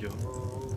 yo.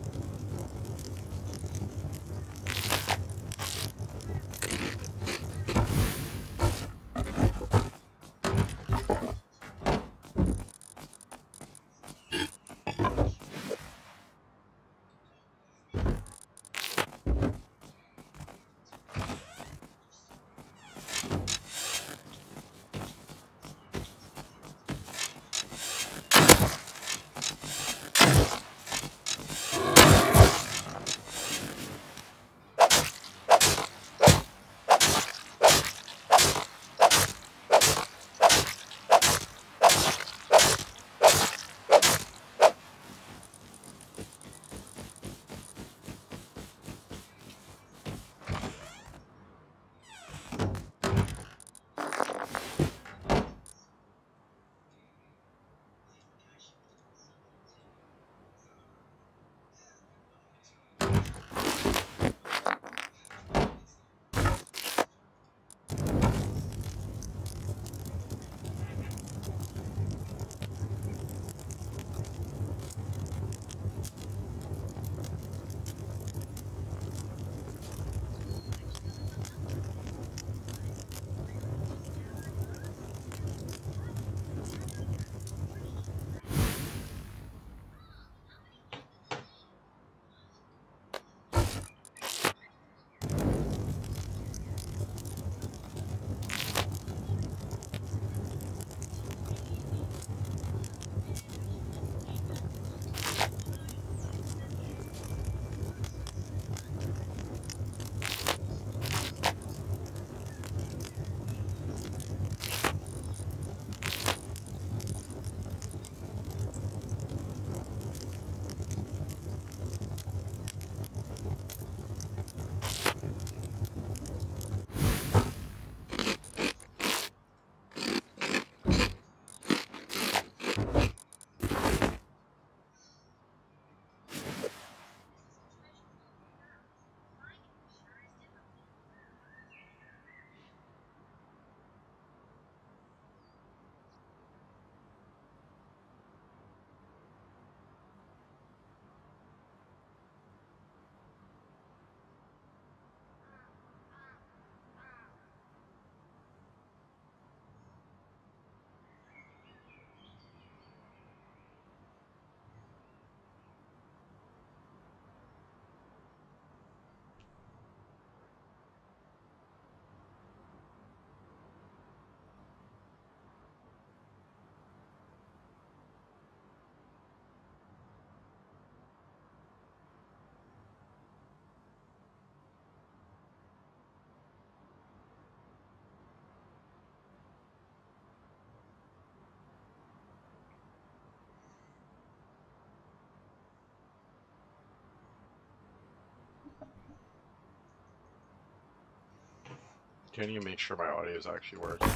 Can you make sure my audio is actually working?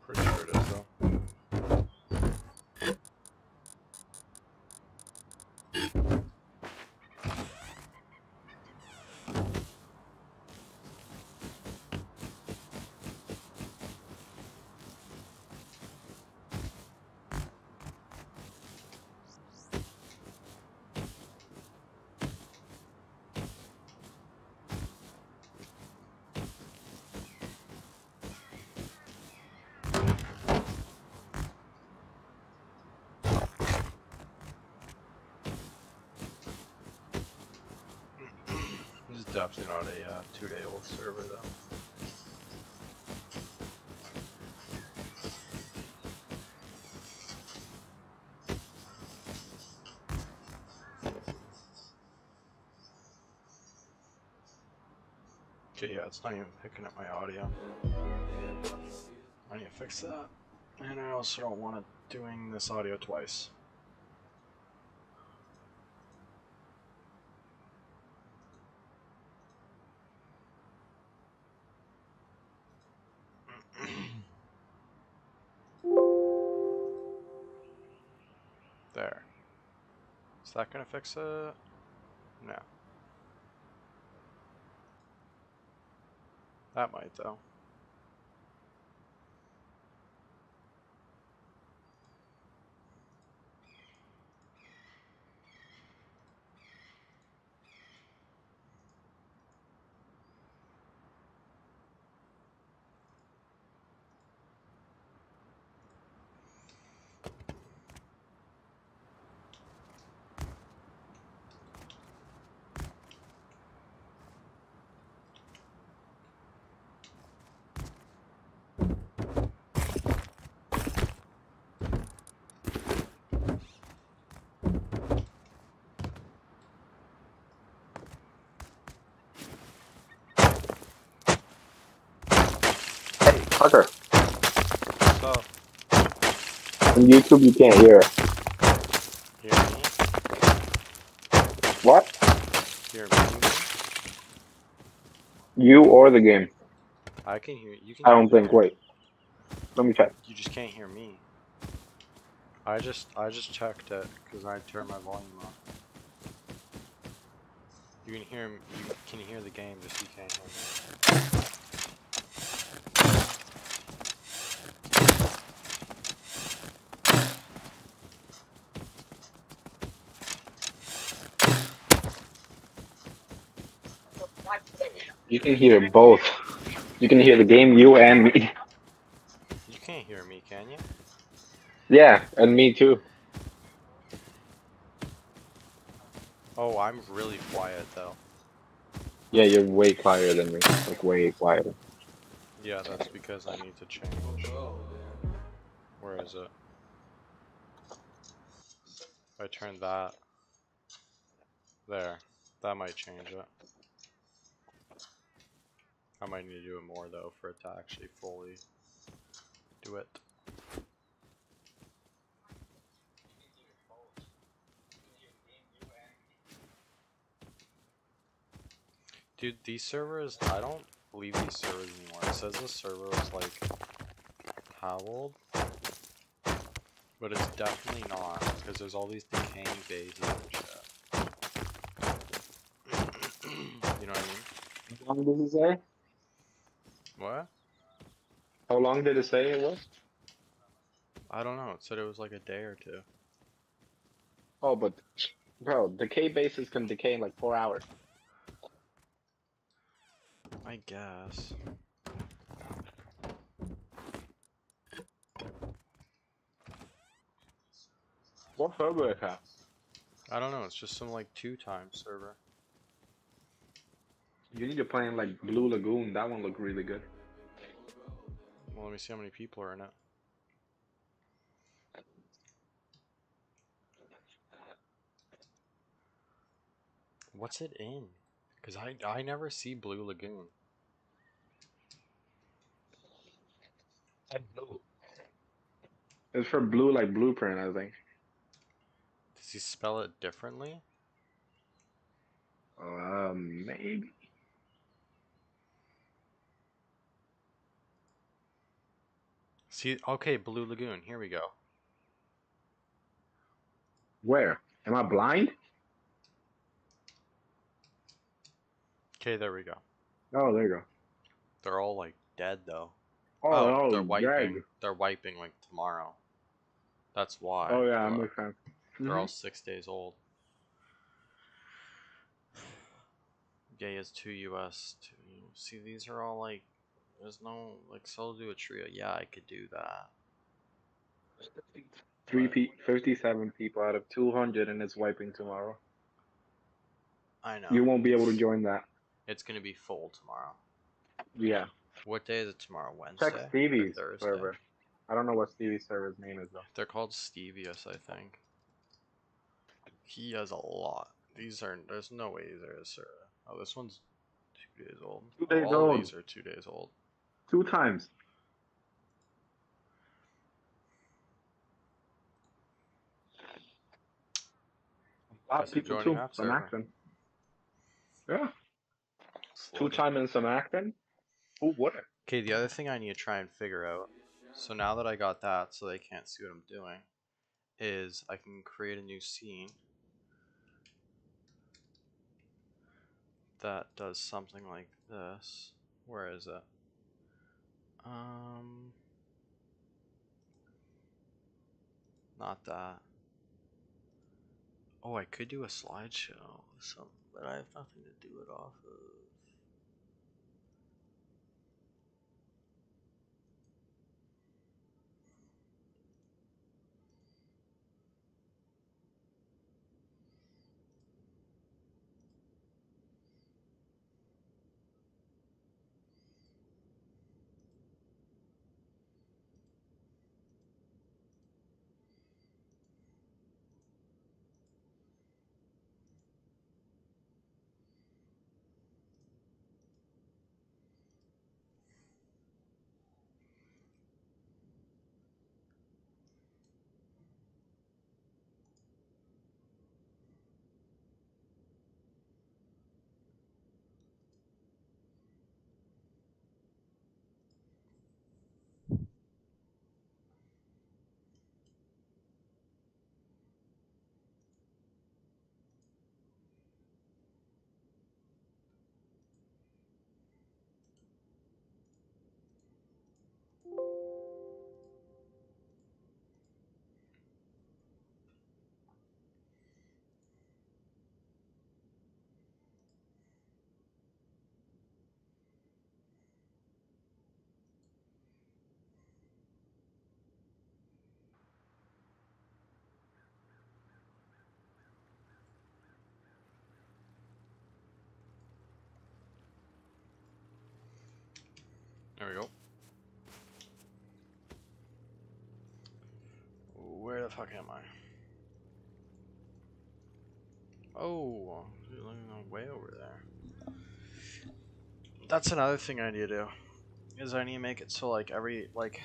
Pretty sure it is though. This not a uh, two-day-old server though. Okay, yeah, it's not even picking up my audio. I need to fix that. And I also don't want it doing this audio twice. That gonna fix it? No. That might though. Parker, So, on YouTube you can't hear. hear me? What? Hear me? You or the game? I can hear you. Can I don't think. Wait. Let me check. You just can't hear me. I just I just checked it because I turned my volume up. You can hear you can hear the game, just you can't hear me. You can hear both. You can hear the game, you and me. You can't hear me, can you? Yeah, and me too. Oh, I'm really quiet though. Yeah, you're way quieter than me. Like way quieter. Yeah, that's because I need to change. Where is it? If I turn that there, that might change it. I might need to do it more though for it to actually fully do it. Dude, these servers, I don't believe these servers anymore. It says the server was like how old? But it's definitely not, because there's all these decaying bases and shit. you know what I mean? How long did it say? What? How long did it say it was? I don't know. It said it was like a day or two. Oh, but bro, decay bases can decay in like four hours. I guess. What server is that? I don't know. It's just some like two times server. You need to play in like Blue Lagoon. That one looked really good. Well, let me see how many people are in it. What's it in? Because I, I never see Blue Lagoon. It's for blue like blueprint, I think. Does he spell it differently? Um, maybe. See, okay, Blue Lagoon. Here we go. Where? Am I blind? Okay, there we go. Oh, there you go. They're all like dead though. Oh, Oh, they're oh, wiping. Greg. They're wiping like tomorrow. That's why. Oh yeah, They're- I'm a fan. They're all Mhm. six days old. Gay is two US. Two. See, these are all like. There's no like solo do a trio. Yeah, I could do that. Three pe- 57 people out of 200 and it's wiping tomorrow. I know. You won't be able to join that. It's gonna be full tomorrow. Yeah. What day is it tomorrow? Wednesday. Check Stevie's Thursday? server. I don't know what Stevie's server's name is though. They're called Stevius, I think. He has a lot. These aren't. There's no way these are. Sir. Oh, this one's two days old. Two days all old. of these are two days old. Two times. A of people too. Some server. acting. Yeah. Two Slowly. time and some acting. Who would it? Okay, the other thing I need to try and figure out, so now that I got that, so they can't see what I'm doing, is I can create a new scene that does something like this. Where is it? Um, not that. Oh, I could do a slideshow, some, but I have nothing to do it off of. There we go. Where the fuck am I? Oh, looking way over there. That's another thing I need to do. Is I need to make it so like every like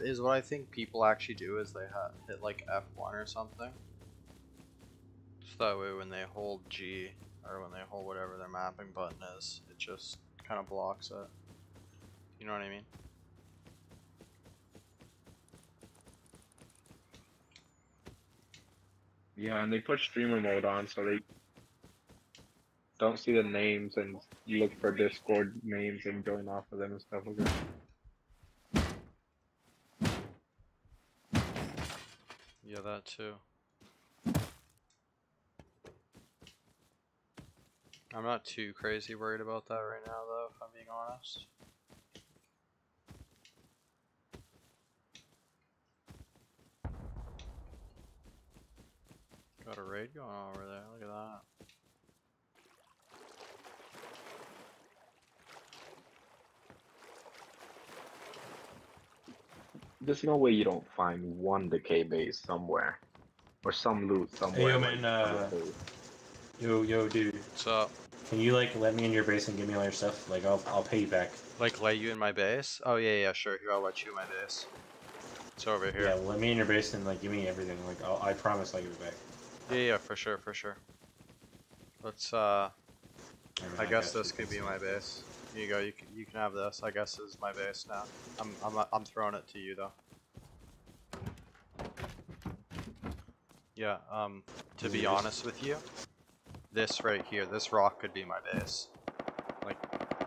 is what I think people actually do is they ha hit like F1 or something. So that way when they hold G or when they hold whatever their mapping button is, it just kind of blocks it. You know what I mean? Yeah, and they put streamer mode on so they don't see the names and look for Discord names and join off of them and stuff like that. Yeah, that too. I'm not too crazy worried about that right now, though, if I'm being honest. Got a raid going on over there, look at that. There's no way you don't find one decay base somewhere. Or some loot somewhere. Hey, yo, like man, uh, other. Yo, yo, dude. What's up? Can you like let me in your base and give me all your stuff? Like I'll I'll pay you back. Like, let you in my base? Oh, yeah, yeah, sure. Here, I'll let you in my base. It's over here. Yeah, let me in your base and like give me everything. Like I'll, I promise I'll give it back. Yeah, yeah, for sure, for sure. Let's, uh, mean, I guess this could be my base. Here you go, you can, you can have this. I guess this is my base now. I'm, I'm, I'm throwing it to you, though. Yeah, um, to be honest with you, this right here, this rock could be my base. Like,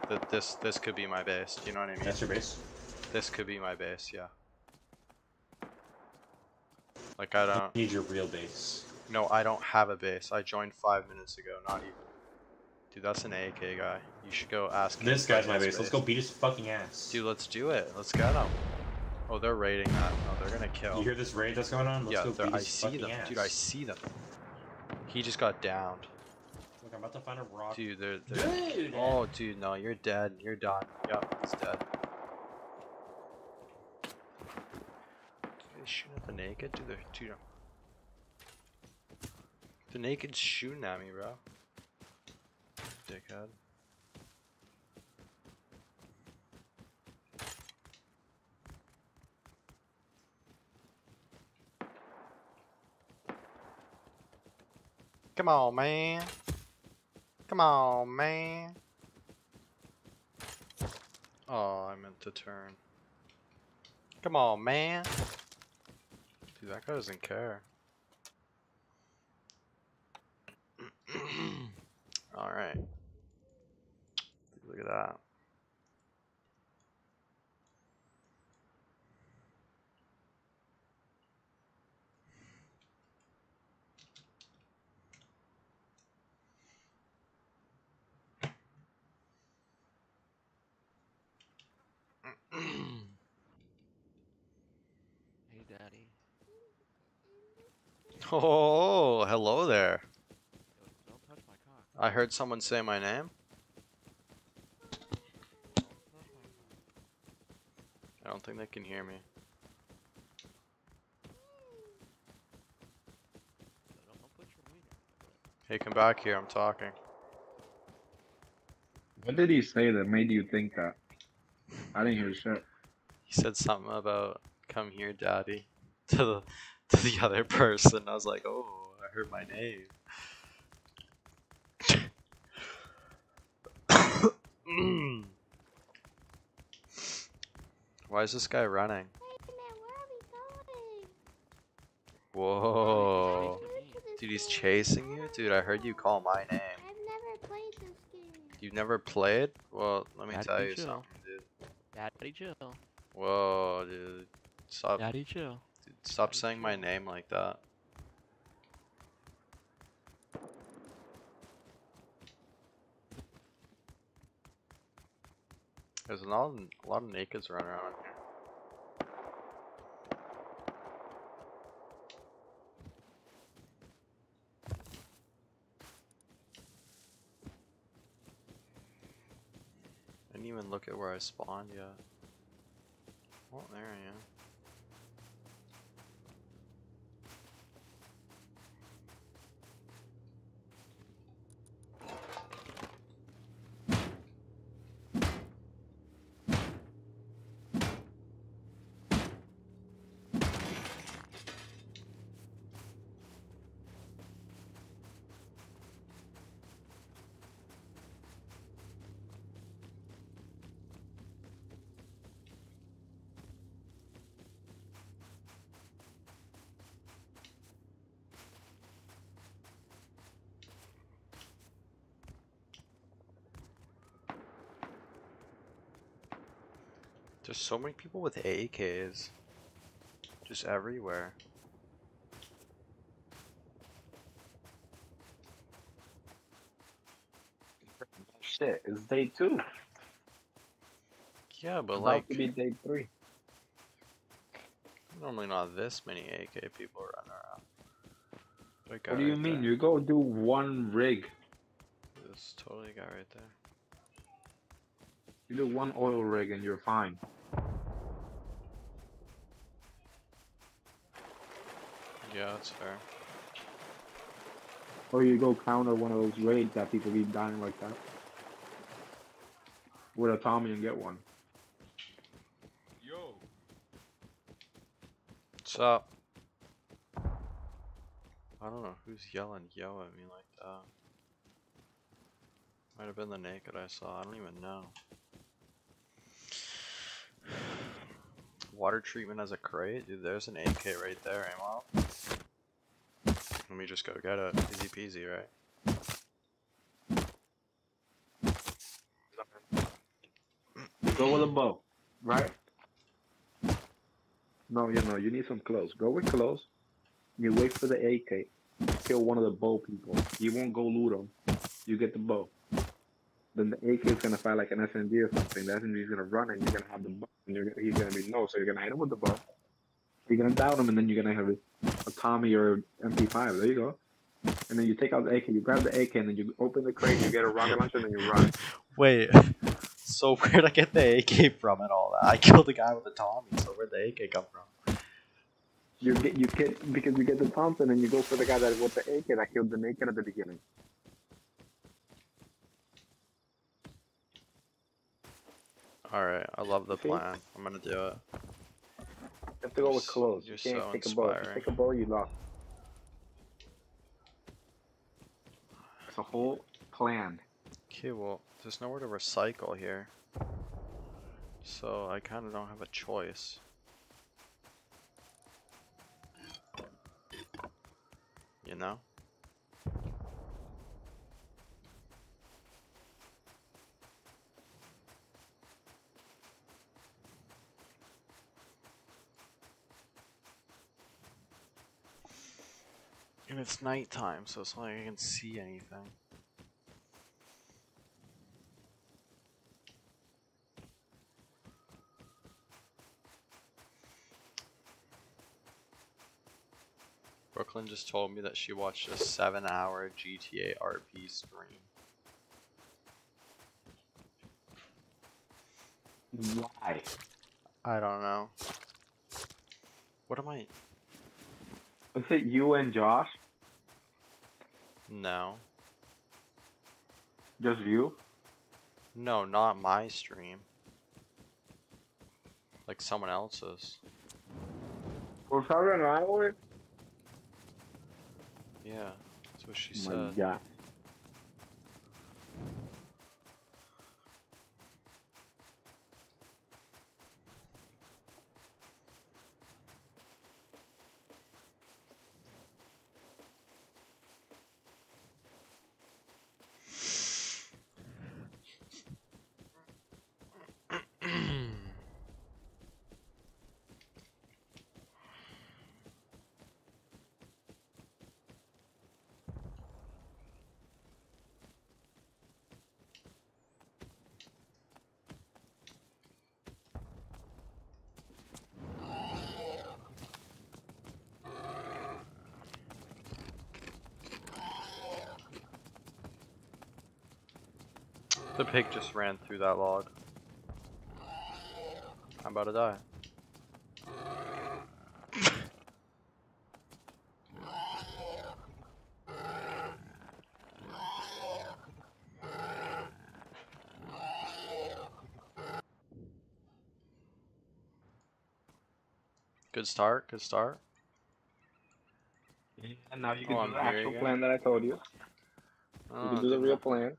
th this, this could be my base, do you know what I mean? That's your base. This could be my base, yeah. Like, I I don't, need your real base. No, I don't have a base. I joined five minutes ago, not even. Dude, that's an AK guy. You should go ask him This guy's my his base. Let's go beat his fucking ass. Dude, let's do it. Let's get him. Oh, they're raiding that. Oh, they're gonna kill. You hear this raid that's going on? Let's yeah, go beat I his see them. ass. Dude, I see them. He just got downed. Look, I'm about to find a rock. Dude, they're, they're Dude. Oh, dude, no, you're dead. You're done. Yep, he's dead. They shooting at the naked? Dude, they're, dude. The naked's shooting at me, bro. Dickhead. Come on, man. Come on, man. Oh, I meant to turn. Come on, man. Dude, that guy doesn't care. Alright. Look at that. Hey, Daddy. Oh, hello there. Yo, don't touch my cock. I heard someone say my name. Don't touch my cock. I don't think they can hear me. Don't, don't put your wiener on my butt. Hey, come back here. I'm talking. What did he say that made you think that? I didn't hear shit. He said something about "come here, daddy" to the to the other person. I was like, "Oh, I heard my name." Why is this guy running? Hey man, where are we going? Whoa. Chasing me. To this Dude, he's chasing you? Dude, I heard you call my name. I've never played this game. You've never played? Well, let me Daddy tell you chill. something, dude. Daddy chill. Whoa, dude. Stop, Daddy chill. dude, stop Daddy saying my name like that. There's a lot of, a lot of nakeds running around here. I need even look at where I spawned yet. Oh, there I am. There's so many people with AKs. Just everywhere. Shit, it's day two. Yeah, but About like, to be day three. normally not this many AK people running around. What do you mean? You go do one rig. This totally guy right there. You do one oil rig and you're fine. Yeah, that's fair. Or you go counter one of those raids that people keep dying like that. With a Tommy and get one. Yo, What's up? I don't know who's yelling yo at me like that. Might have been the naked I saw, I don't even know. Water treatment as a crate? Dude, there's an AK right there, Amol. Let me just go get it. Easy peasy, right? Go with a bow, right? No, you know, you need some clothes. Go with clothes. You wait for the AK. Kill one of the bow people. You won't go loot them. You get the bow. Then the AK is gonna fire like an SMG or something. The SMG is gonna run and you're gonna have the bow. And you're, he's gonna be no, so you're gonna hit him with the bow. You're gonna down him and then you're gonna have a, a Tommy or MP5. There you go. And then you take out the AK, you grab the AK, and then you open the crate, you get a rocket launcher, and then you run. Wait, so where'd I get the AK from and all that? I killed the guy with the Tommy, so where'd the AK come from? You get you get because you get the Thompson and you go for the guy that with the AK that killed the naked at the beginning. Alright, I love the See? plan. I'm gonna do it. You have to go with clothes. you're You can't so take a bow. If you inspiring. take a bow, you lost. It's a whole plan. Okay, well, there's nowhere to recycle here. So I kind of don't have a choice. You know? And it's nighttime, so it's not like I can see anything. Brooklyn just told me that she watched a seven hour GTA RP stream. Why? I don't know. What am I? Is it you and Josh? No. Just you? No, not my stream. Like someone else's. Was For Southern Iowa? Yeah, that's what she Oh said. God. The pig just ran through that log. I'm about to die. Good start, good start. And now you can Oh, do the actual again. plan that I told you. You Oh, can do the uh, real plan.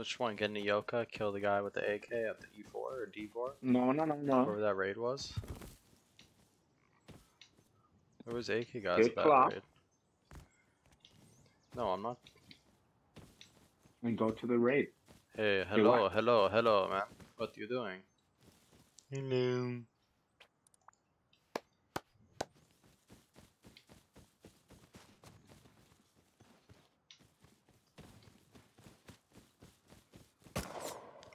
Which one? Get into Yoka, kill the guy with the AK at the E4 or D4? No, no, no, no. Wherever that raid was. There was AK guys Get at that clock. raid. No, I'm not. And go to the raid. Hey, hello, hello, hello, man. What you doing? Hello.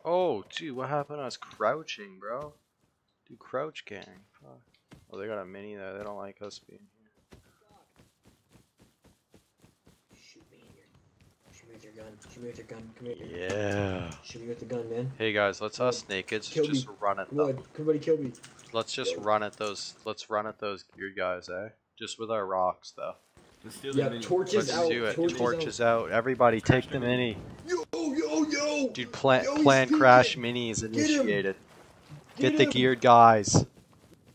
Oh, dude, what happened? I was crouching, bro. Dude, crouch gang. Fuck. Oh, they got a mini there. They don't like us being here. Shoot me here. Shoot me with your gun. Shoot me with your gun. Come here. Yeah. Shoot me with the gun, man. Hey guys, let's us nakeds Kill just me. run at Come them. on, somebody kill me. Let's just run at those. Let's run at those geared guys, eh? Just with our rocks, though. Let's steal the Yeah, mini. torches Let's out. do it. Torches, Torches out. Everybody, take the mini. Yo. Dude, plan Yo, plan crash minis Get him. initiated. Get, the him. geared guys.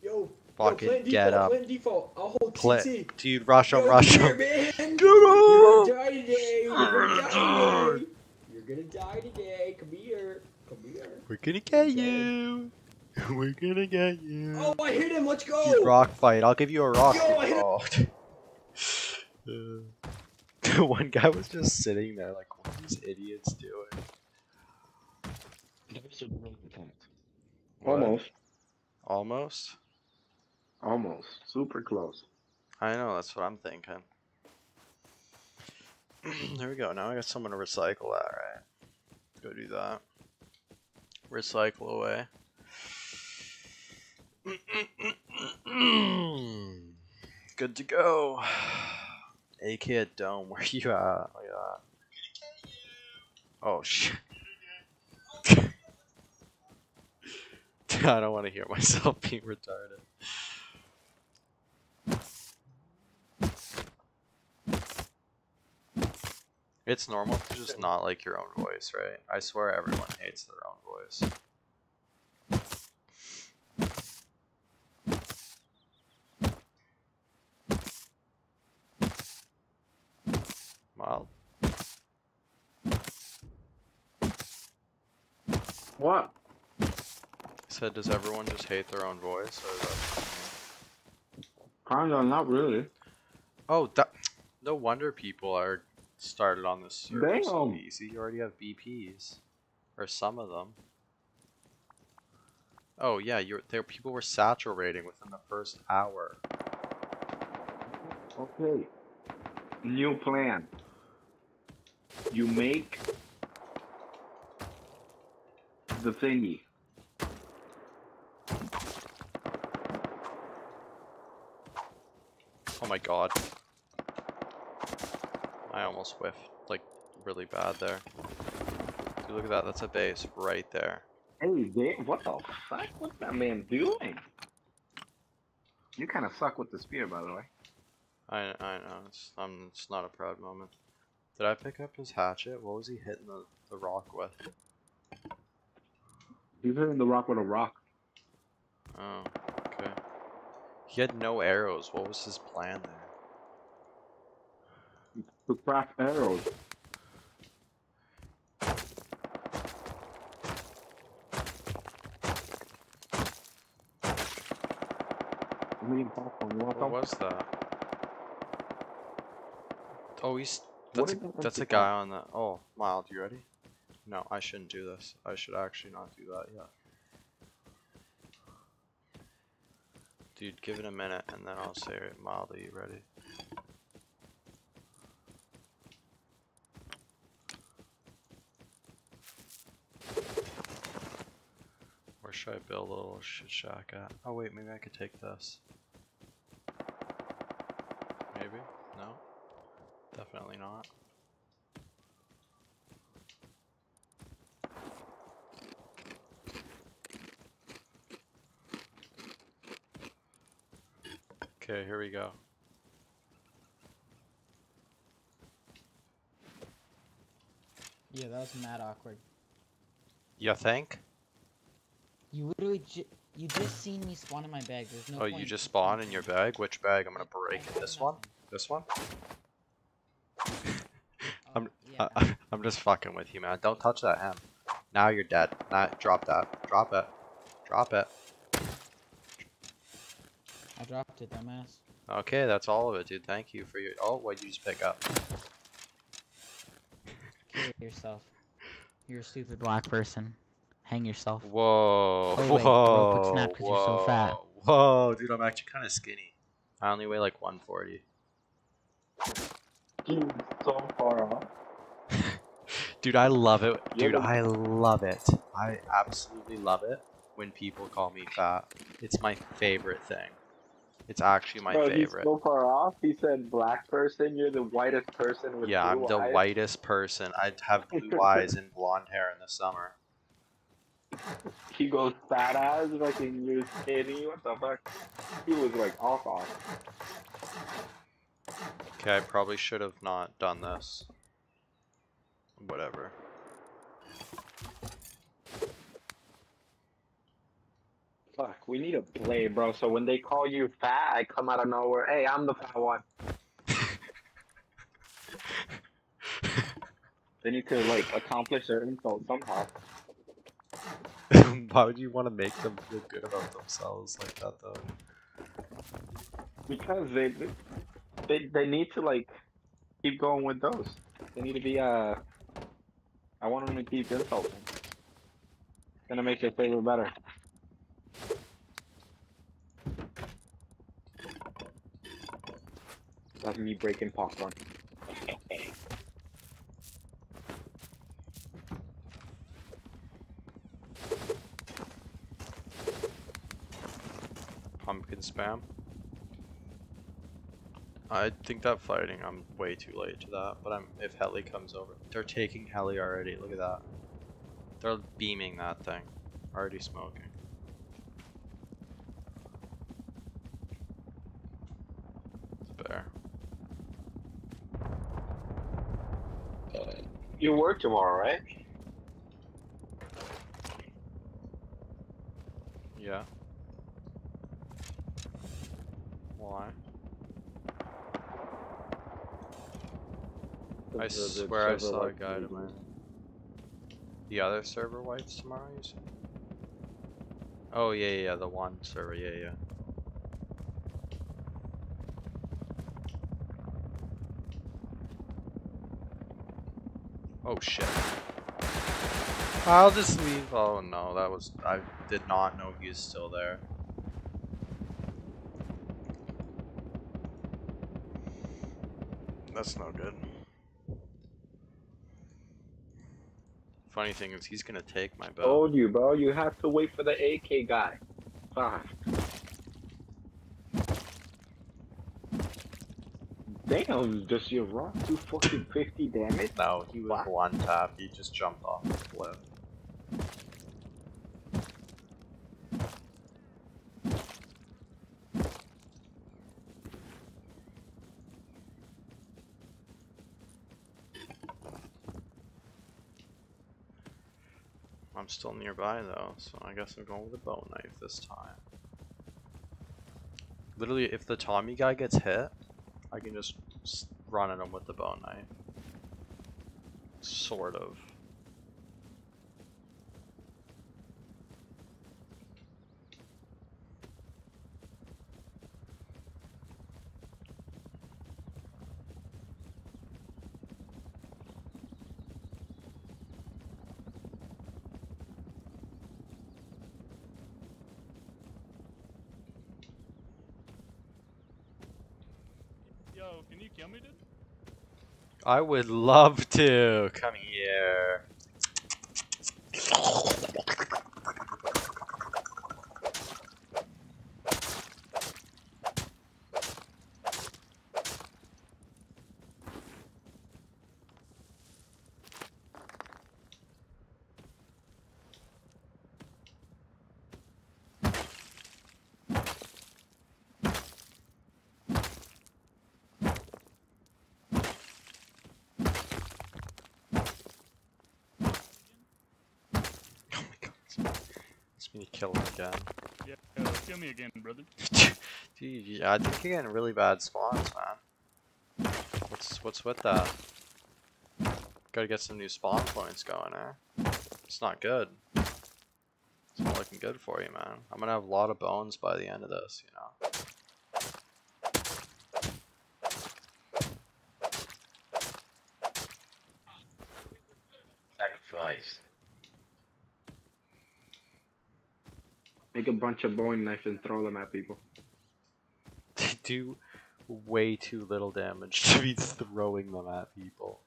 Yo. Fucking yo, plan get default, up. Plan default. I'll hold Pla- TT. Dude, rush Yo, them, rush come them. here, You're gonna die today. You're gonna die today. You're gonna die today. Come here. Come here. We're gonna get you. We're gonna get you. Oh, I hit him. Let's go. Dude, rock fight. I'll give you a rock. Yo, I hit him. Uh, One guy was just sitting there like, what are these idiots doing? Almost. Almost? Almost. Super close. I know, that's what I'm thinking. there we go. Now I got someone to recycle that, right? Go do that. Recycle away. Good to go. AK Dome, where you at? Look at that. Oh shit. I don't want to hear myself being retarded. It's normal to just not like your own voice, right? I swear everyone hates their own voice. Mild. What? Said, does everyone just hate their own voice? Or is that... Kinda, not really. Oh, that... no wonder people are started on this server so easy. You already have BPs, or some of them. Oh yeah, you're there. People were saturating within the first hour. Okay. New plan. You make the thingy. Oh my god. I almost whiffed, like, really bad there. Dude, look at that, that's a base right there. Hey, Dave, what the fuck? What's that man doing? You kind of suck with the spear, by the way. I, I know, it's, um, it's not a proud moment. Did I pick up his hatchet? What was he hitting the, the rock with? He's hitting the rock with a rock. Oh. He had no arrows, what was his plan there? To craft arrows. I'm eating popcorn. You want What was that? Oh, he's. That's, a, that's a guy on the. Oh, Mild, you ready? No, I shouldn't do this. I should actually not do that yet. Dude, give it a minute and then I'll say, it mildly ready? Where should I build a little shit shack at? Oh wait, maybe I could take this. Maybe? No? Definitely not. Okay, here we go. Yeah, that was mad awkward. You think? You literally ju- you just seen me spawn in my bag. There's no oh, point you just spawn in your bag? Which bag? I'm gonna break it. nothing. This one? This one? Oh, I'm- yeah. I, I'm just fucking with you, man. Don't touch that hem. Now you're dead. Nah, drop that. Drop it. Drop it. I dropped it, dumbass. Okay, that's all of it, dude. Thank you for your. Oh, what'd you just pick up? Kill yourself. You're a stupid black person. Hang yourself. Whoa. Oh, whoa. wait, bro, put snap 'cause you're so fat. Whoa, dude, I'm actually kind of skinny. I only weigh like 140. Dude, so far off. Dude, I love it. Dude, I love it. I absolutely love it when people call me fat. It's my favorite thing. It's actually my Bro, he's favorite. so far off. He said, "Black person, you're the whitest person with Yeah, I'm the eyes." whitest person. I'd have blue eyes and blonde hair in the summer. He goes fat ass, fucking you're skinny. What the fuck? He was like off off. Okay, I probably should have not done this. Whatever. Fuck, we need a play, bro. So when they call you fat, I come out of nowhere. Hey, I'm the fat one. They need to like accomplish their insult somehow. Why would you want to make them feel good about themselves like that, though? Because they they they need to like keep going with those. They need to be uh I want them to keep insulting. Gonna make their flavor better. That's me breaking popcorn. Pumpkin spam. I think that fighting, I'm way too late to that. But I'm if Heli comes over, they're taking Heli already. Look at that. They're beaming that thing. Already smoking. It's a bear. You work tomorrow, right? Yeah. Why? I swear I saw a guy tomorrow. The other server wipes tomorrow, you said? Oh, yeah, yeah, yeah, the one server, yeah, yeah. Oh, shit. I'll just leave. Oh, no, that was. I did not know he was still there. That's no good. Funny thing is, he's gonna take my bow. Told you, bro. You have to wait for the AK guy. Fuck. Damn, does your rock do fucking 50 damage? No, he was one tap. He just jumped off the cliff. I'm still nearby though, so I guess I'm going with a bone knife this time. Literally, if the Tommy guy gets hit, I can just run at him with the bone knife. Sort of. Yo, can you kill me, dude? I would love to. Come Dude, you- I think you're getting really bad spawns, man. What's what's with that? Gotta get some new spawn points going, eh? It's not good. It's not looking good for you, man. I'm gonna have a lot of bones by the end of this, you know. Sacrifice. Make a bunch of bone knives and throw them at people. They do way too little damage to be throwing them at people.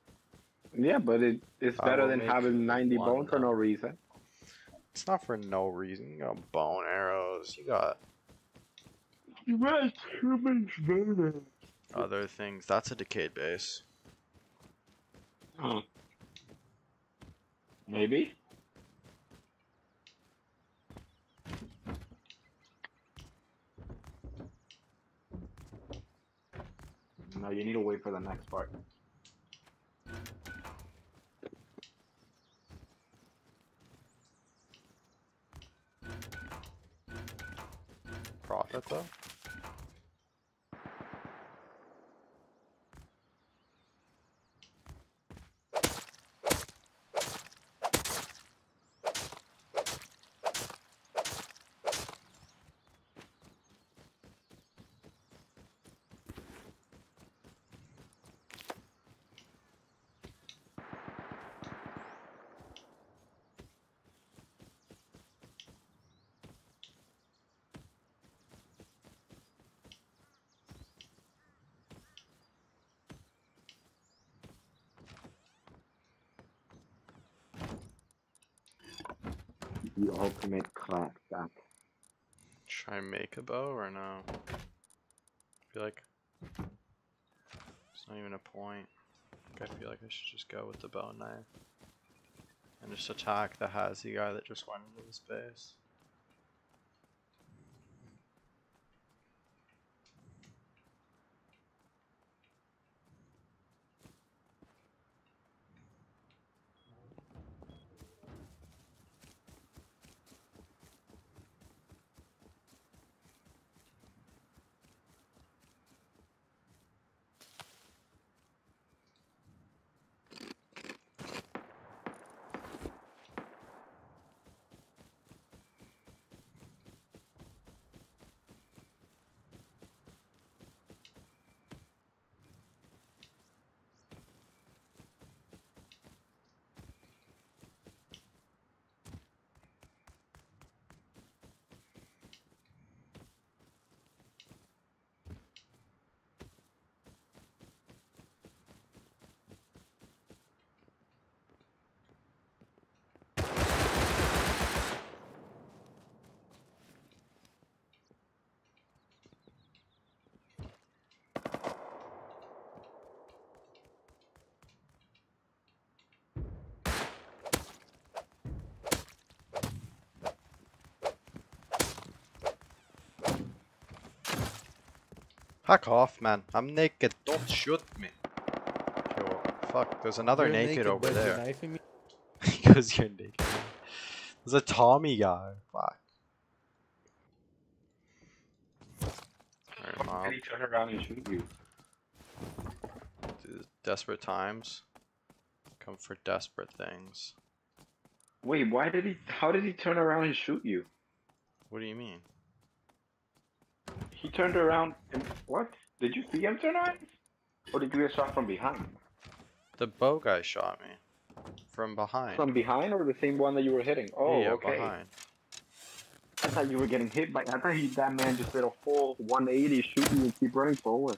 Yeah, but it, it's I better than having 90 one bone for no reason. It's not for no reason. You got bone arrows. You got other things. That's a decayed base. Huh. Maybe? No, you need to wait for the next part. Profit though. The ultimate clapback. Should I make a bow or no? I feel like it's not even a point. I feel like I should just go with the bow and knife. And just attack the Hazy guy that just went into the space. Hack off, man. I'm naked. Don't shoot me. Yo, fuck, there's another You're naked, over but you're there. Because you're naked. There's a Tommy guy. Fuck. Alright, Why mob. he turn around and shoot you? Dude, Desperate times come for desperate things. Wait, why did he? How did he turn around and shoot you? What do you mean? Turned around and what? Did you see him turn around? Or did you get shot from behind? The bow guy shot me. From behind. From behind or the same one that you were hitting? Oh, yeah, okay. behind. I thought you were getting hit by. I thought he, that man just did a full 180, shoot you and keep running forward.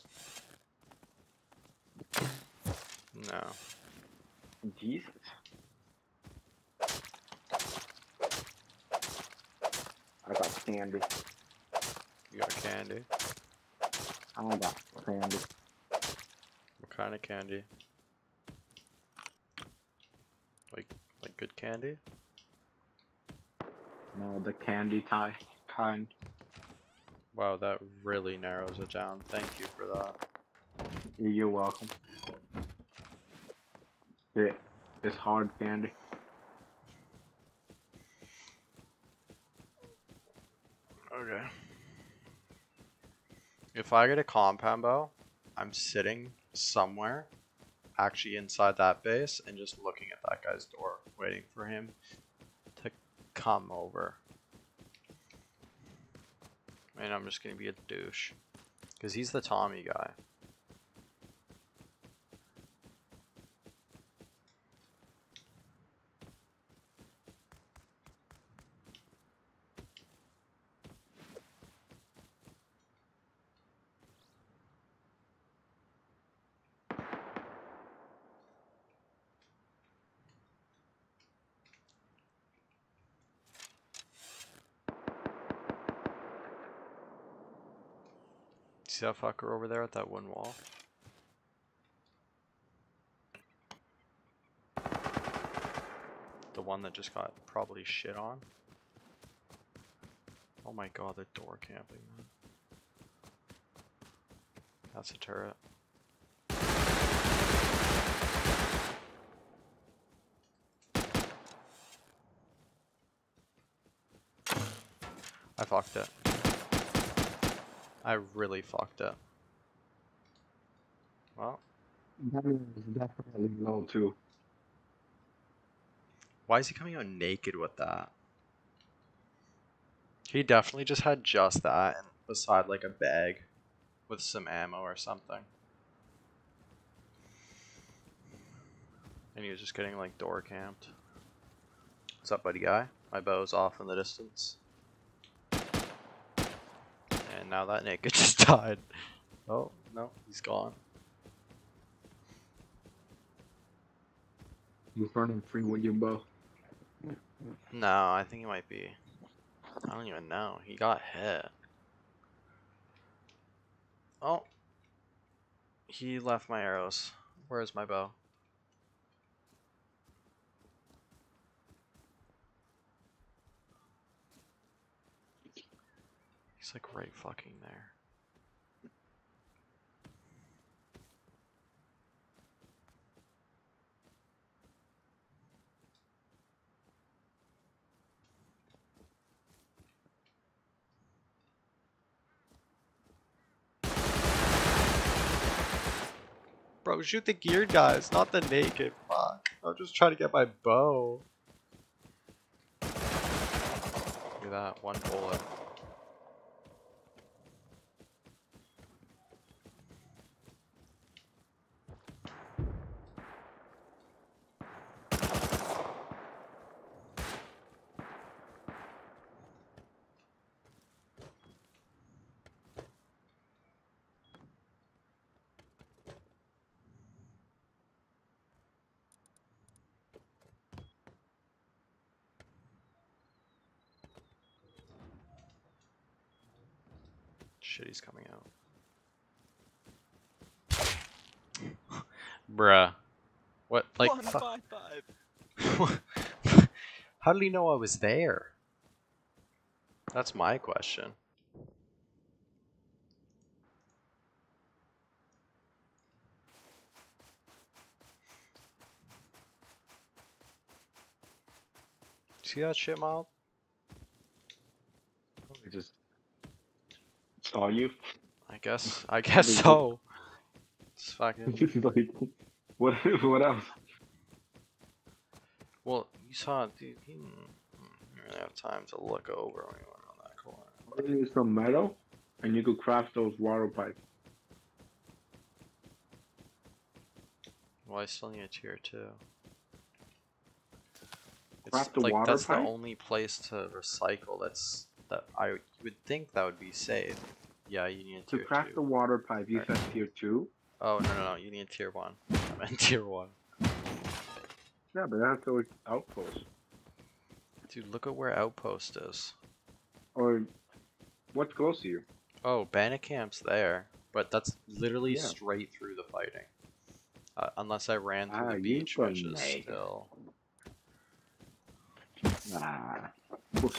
No. Jesus. I got candy. You got candy. I got candy. What kind of candy? Like, like good candy? No, the candy tie kind. Wow, that really narrows it down. Thank you for that. You're welcome. Yeah, it's hard candy. Okay. If I get a compound bow, I'm sitting somewhere, actually inside that base, and just looking at that guy's door, waiting for him to come over. And I'm just gonna be a douche. Because he's the Tommy guy. See that fucker over there at that one wall? The one that just got probably shit on. Oh my god, they're door camping. man. That's a turret. I fucked it. I really fucked up. Well, That is definitely low too. why is he coming out naked with that? He definitely just had just that and beside like a bag with some ammo or something. And he was just getting like door camped. What's up, buddy guy? My bow's off in the distance. And now that nigga just died. Oh, no, he's gone. You're running free with your bow. No, I think he might be. I don't even know. He got hit. Oh. He left my arrows. Where's my bow? Like right fucking there. Bro, shoot the geared guys, not the naked. Fuck. I'm just trying to get my bow. Look at that, one bullet. He's coming out. Bruh. What, like, How did he know I was there? That's my question. See that shit, Mild? I just saw you. I guess. I guess so. It's fucking. like, what? What else? Well, you saw, dude. He didn't really have time to look over went on that corner. You need some metal, and you could craft those water pipes. Well, I still need a tier two. It's Craft the like that's pipe? the only place to recycle. That's that I would think that would be safe. Yeah, you need a To tier craft two. the water pipe, you Right. said tier two. Oh no no no! You need tier one. I meant tier one. Yeah, but that's always outpost. Dude, look at where outpost is. Or what's close to you? Oh, Bandit Camp's there, but that's literally Yeah. straight through the fighting. Uh, unless I ran through Ah, the beach, which is still. Nah, we'll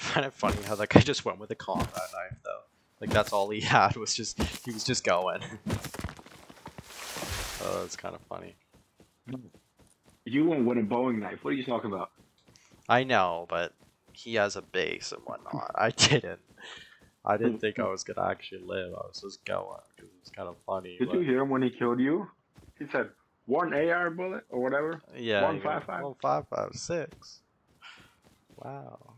find it funny how that guy just went with a combat knife though. Like that's all he had was just he was just going. oh, that's kind of funny. You went with a bone knife. What are you talking about? I know, but he has a base and whatnot. I didn't. I didn't think I was gonna actually live. I was just going because it was kind of funny. Did but- you hear him when he killed you? He said one AR bullet or whatever. Yeah. One five five? One five five six. Wow,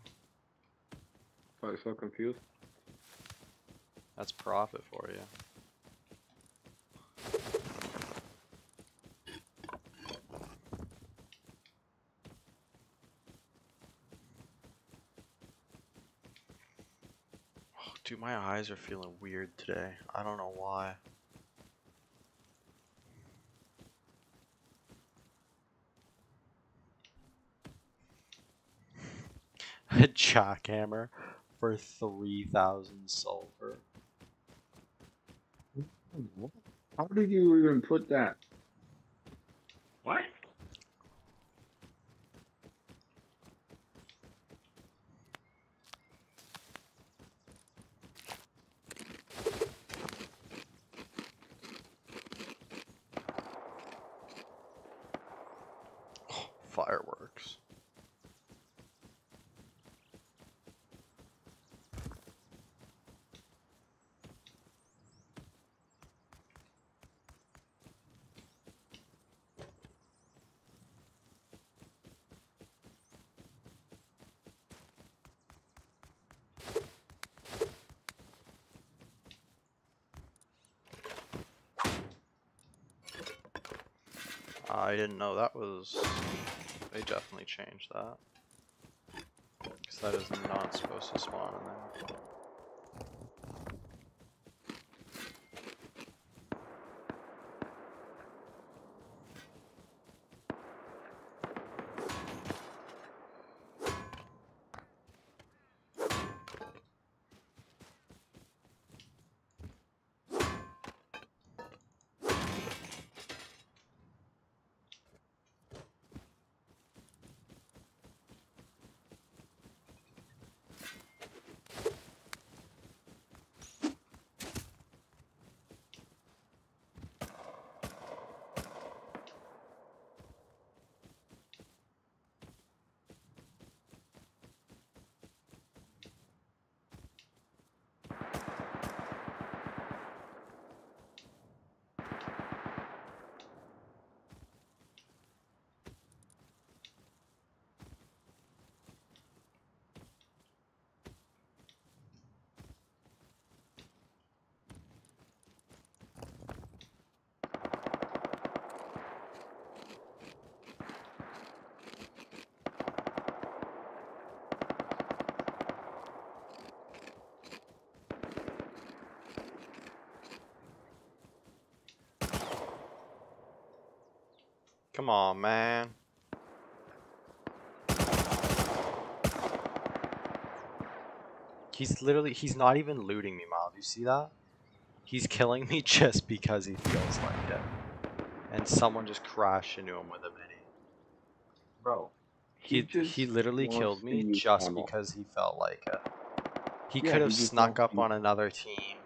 I was so confused. that's profit for you. Oh, Dude, my eyes are feeling weird today. I don't know why. A jackhammer for 3,000 sulfur. How did you even put that? What? I didn't know that was. They definitely changed that. Because that is not supposed to spawn in there. Come on, man. He's literally, he's not even looting me, Miles. You see that? He's killing me just because he feels like it. And someone just crashed into him with a mini. Bro. He, just he literally killed me just ammo. because he felt like it. He Yeah, could have snuck up on another team.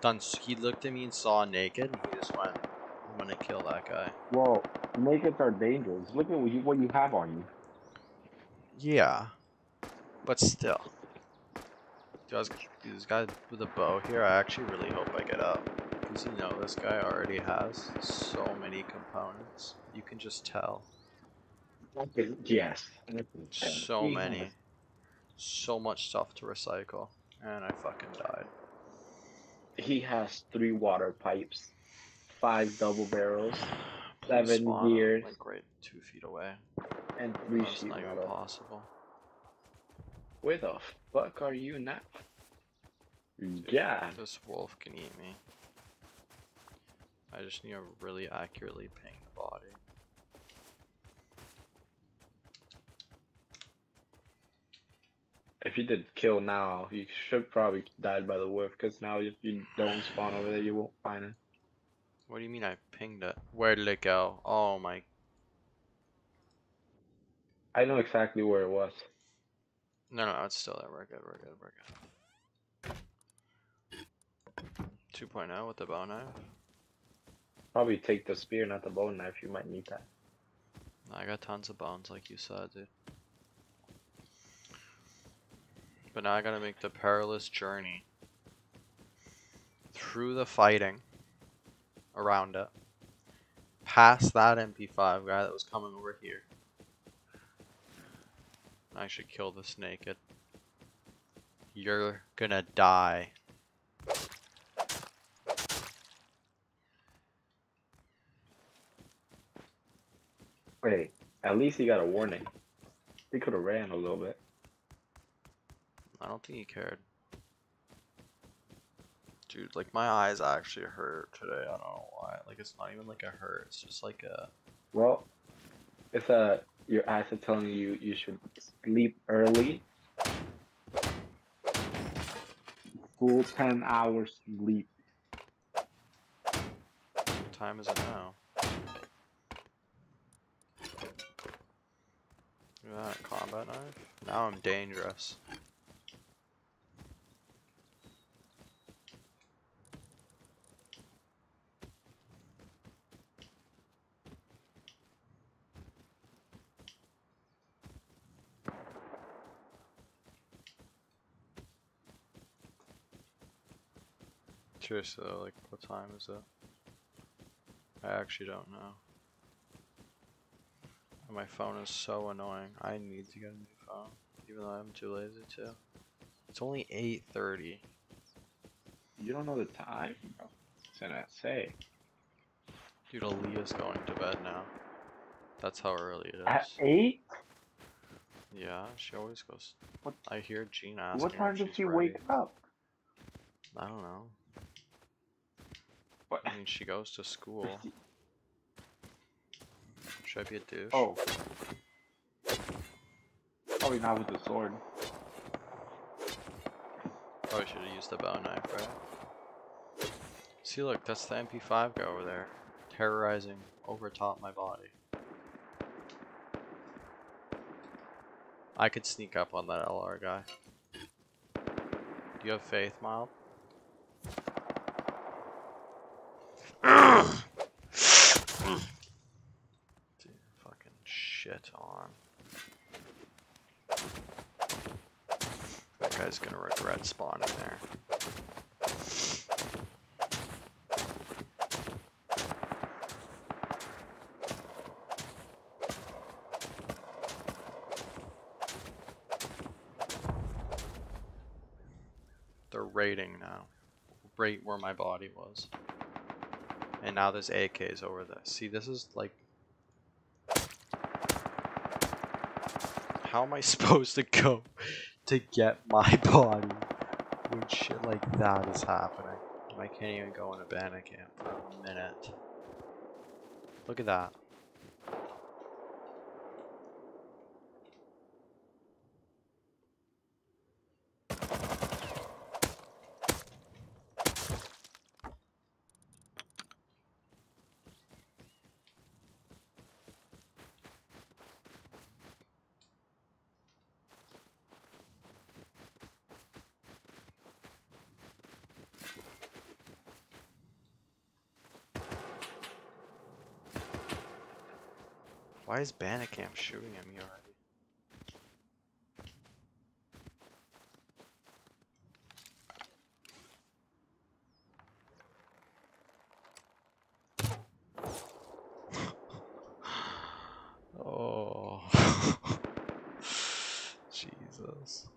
Done. He looked at me and saw naked, and he just went, "I'm gonna kill that guy." Well, nakeds are dangerous. Look at what you, what you have on you. Yeah, but still. Dude, I was, dude, this guy with a bow here, I actually really hope I get up. Because you know, this guy already has so many components. You can just tell. Yes. So He many. has- So much stuff to recycle. And I fucking died. He has three water pipes, five double barrels, Please Seven spawn, years. like right two feet away. and three That's sheet not even metal. possible. Where the fuck are you now? Yeah. This wolf can eat me. I just need to really accurately ping the body. If you did kill now, you should probably died by the wolf, because now if you don't spawn over there, you won't find it. What do you mean I pinged it? Where did it go? Oh my. I know exactly where it was. No, no, it's still there. We're good, we're good, we're good. 2.0 with the bone knife. Probably take the spear, not the bone knife. You might need that. I got tons of bones, like you said, dude. But now I gotta make the perilous journey through the fighting around it, past that MP5 guy that was coming over here. I should kill this naked. You're gonna die. Wait, at least he got a warning. He could have ran a little bit. I don't think he cared. Dude, like my eyes actually hurt today. I don't know why. Like it's not even like a hurt. It's just like a. Well, it's a your eyes are telling you you should sleep early. Full ten hours sleep. What time is it now? Look at that combat knife. Now I'm dangerous. Seriously though, like what time is it? I actually don't know. My phone is so annoying. I need to get a new phone, even though I'm too lazy to. It's only 8:30. You don't know the time, bro. It's an essay. Dude, Aaliyah's going to bed now. That's how early it is. At eight? Yeah, she always goes. What- I hear Gene asking. What time does she ready. wake up? I don't know. I mean, she goes to school. Should I be a douche? Oh. Probably not with the sword. Probably should have used the bone knife, right? See, look, that's the MP5 guy over there, terrorizing over top my body. I could sneak up on that LR guy. Do you have faith, Mild? Dude, fucking shit That guy's gonna regret spawning there. They're raiding now. Right where my body was. And now there's AKs over there. See, this is like. How am I supposed to go to get my body when shit like that is happening? I can't even go in a bandit camp for a minute. Look at that. Why is Bandit Camp shooting at me already? oh. Jesus.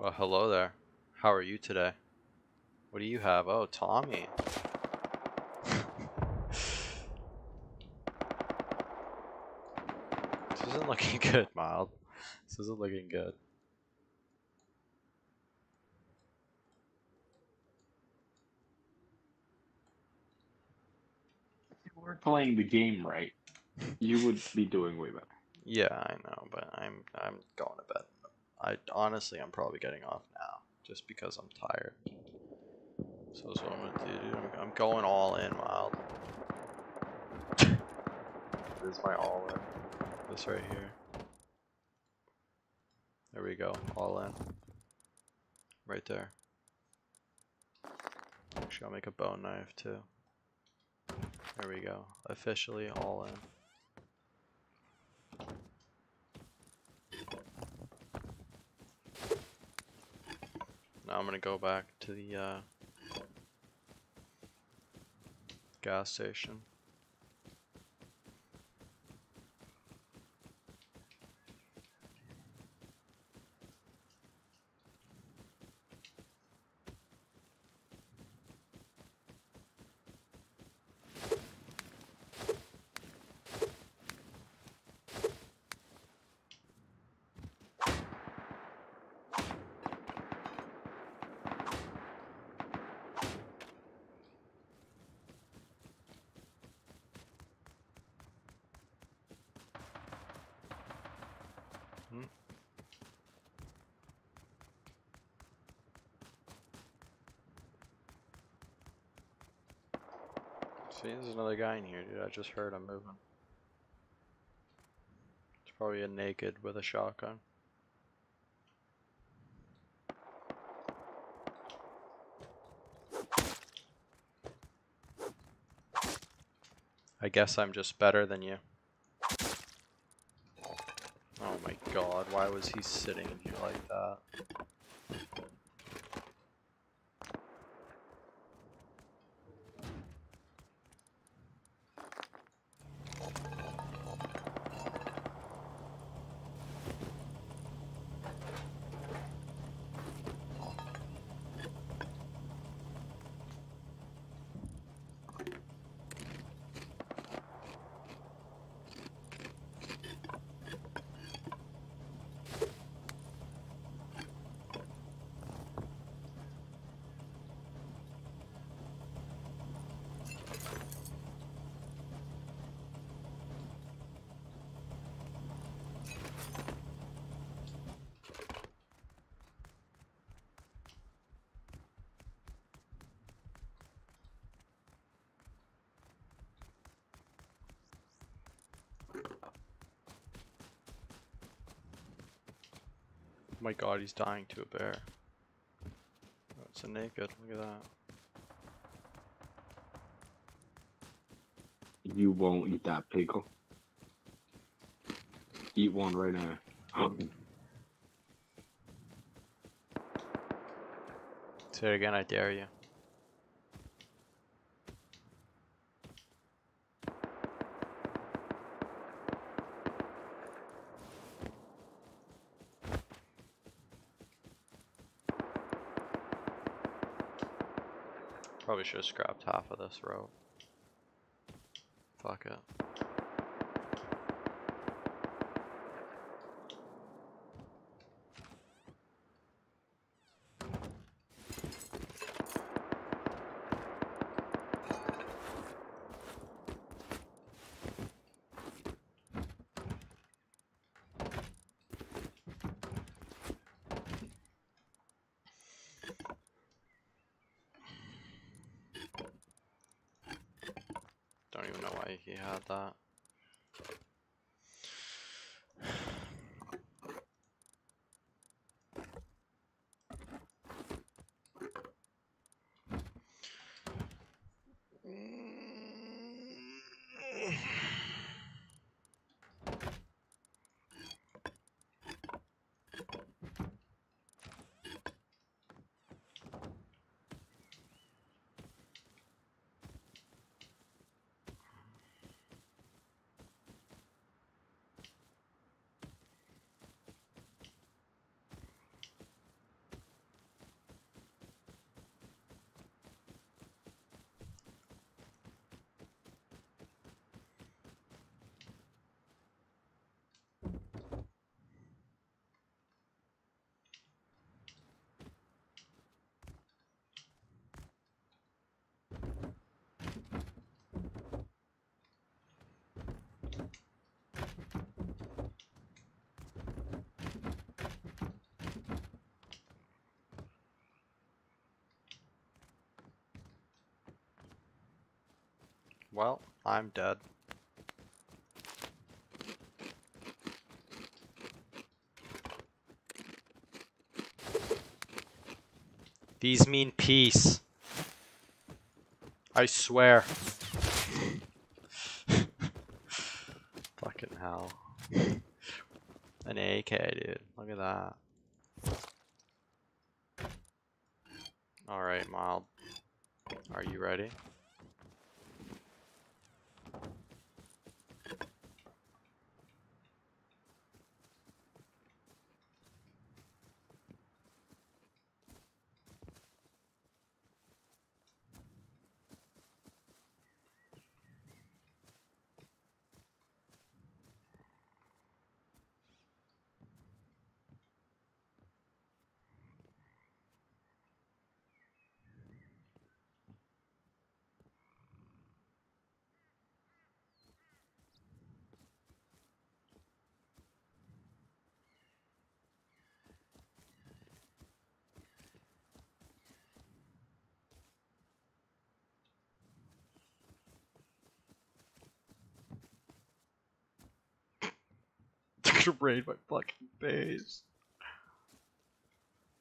Well, hello there. How are you today? What do you have? Oh, Tommy. this isn't looking good, Mild. This isn't looking good. If you were playing the game right, you would be doing way better. Yeah, I know, but I'm I'm going to bed. I honestly, I'm probably getting off just because I'm tired. So that's what I'm gonna do. I'm going all in, Mild. This is my all in. This right here. There we go, all in. Right there. Actually, I'll make a bone knife too. There we go. Officially all in. Now I'm gonna go back to the uh, gas station. See, there's another guy in here, dude. I just heard him moving. It's probably a naked with a shotgun. I guess I'm just better than you. Oh my god, why was he sitting in here like that? Oh Oh my god, he's dying to a bear. Oh, it's a naked, look at that. You won't eat that pickle. Eat one right now. Say it again, I dare you. Probably should have scrapped half of this rope. Fuck it. Well, I'm dead. These mean peace. I swear. Gonna raid my fucking base.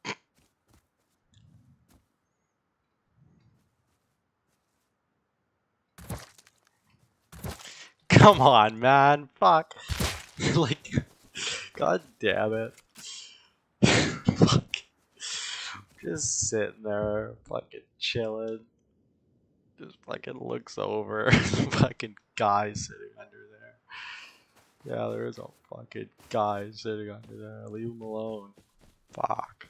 Come on, man. Fuck. like, god damn it. Fuck. Just sitting there, fucking chilling. Just fucking looks over. fucking guy sitting under there. Yeah, there is a fucking guy sitting under there. Leave him alone. Fuck.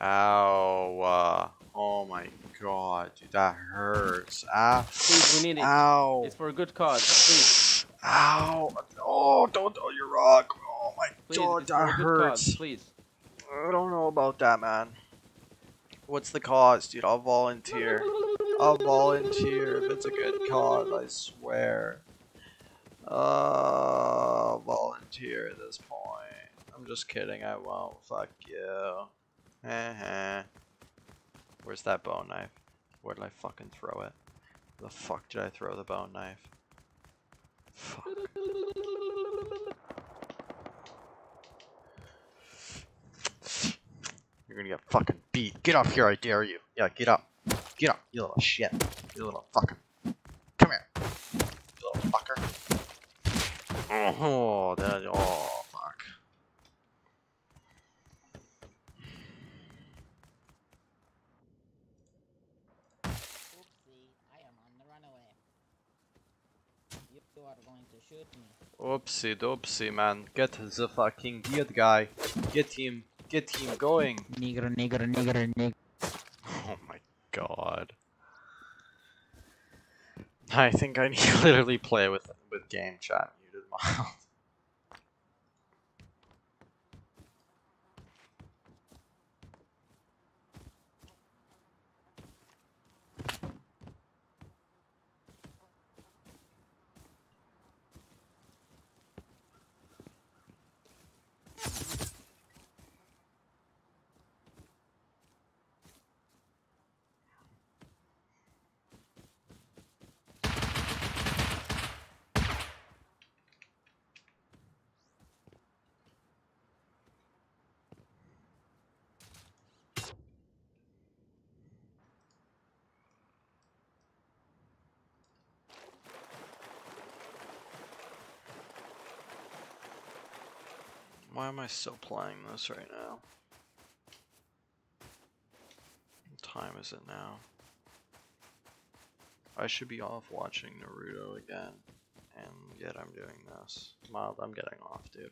Ow. Uh, oh my god, dude, that hurts. Ah. Please, we need it. Ow. It's for a good cause. Please, Ow. Oh, don't throw your rock. Oh my please, god, that hurts. cause. Please. I don't know about that, man. What's the cause, dude? I'll volunteer. I'll volunteer if it's a good cause, I swear. Uh, I'll volunteer at this point. I'm just kidding, I won't. Fuck you. Heh Where's that bone knife? Where did I fucking throw it? Where the fuck did I throw the bone knife? You're gonna get fucking beat. Get up here, I dare you. Yeah, get up. Get up, you little shit. You little fucker. Come here. You little fucker. Oh, oh that, oh, fuck. Oopsie, I am on the runaway. You are going to shoot me. Oopsie doopsie, man. Get the fucking geared guy. Get him. Get him going. Nigger, nigger, nigger, nigger. Oh my god. I think I need to literally play with with game chat muted mild. I still playing this right now? What time is it now? I should be off watching Naruto again. And yet I'm doing this. Mild, I'm getting off, dude.